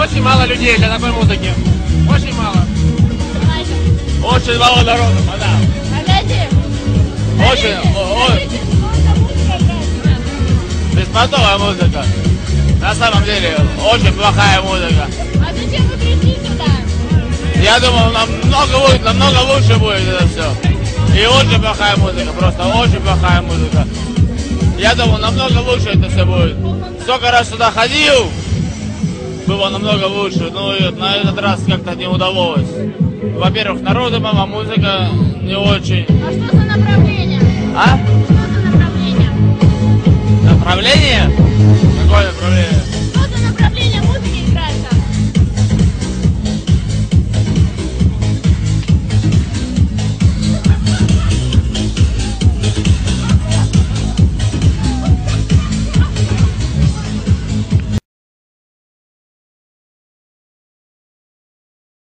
очень мало людей для такой музыки. Очень мало. Очень мало народу, мадам. Очень, о- о- беспонтовая музыка. На самом деле, очень плохая музыка. А зачем вы пришли сюда? Я думал, намного лучше, намного лучше будет это все. И очень плохая музыка, просто очень плохая музыка. Я думал, намного лучше это все будет. Сколько раз сюда ходил, было намного лучше, но и на этот раз как-то не удалось. Во-первых, народу мало, музыка не очень. А что за направление? А?